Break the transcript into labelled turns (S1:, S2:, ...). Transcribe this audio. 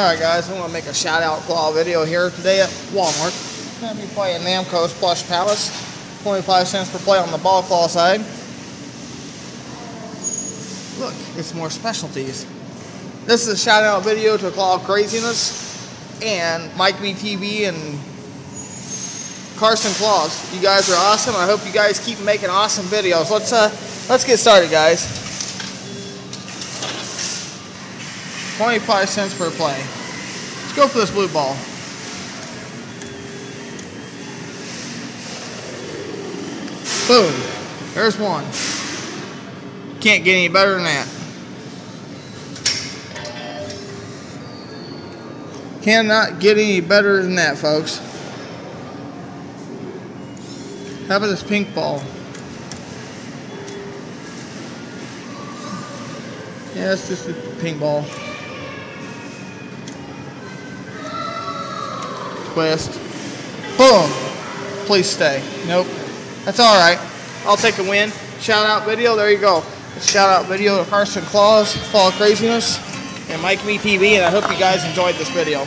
S1: Alright guys, I'm going to make a shout out claw video here today at Walmart. I'm going to be playing Namco's Plush Palace. 25 cents per play on the ball claw side. Look, it's more specialties. This is a shout out video to Claw Craziness and Mike Me TV and Carson Claws. You guys are awesome. I hope you guys keep making awesome videos. Let's uh let's get started guys. 25 cents per play. Let's go for this blue ball. Boom. There's one. Can't get any better than that. Cannot get any better than that, folks. How about this pink ball? Yeah, it's just a pink ball. Twist. Boom. Please stay. Nope. That's alright. I'll take a win. Shout out video. There you go. Shout out video to Carson Claws, Claw Craziness, and Mike Me TV, and I hope you guys enjoyed this video.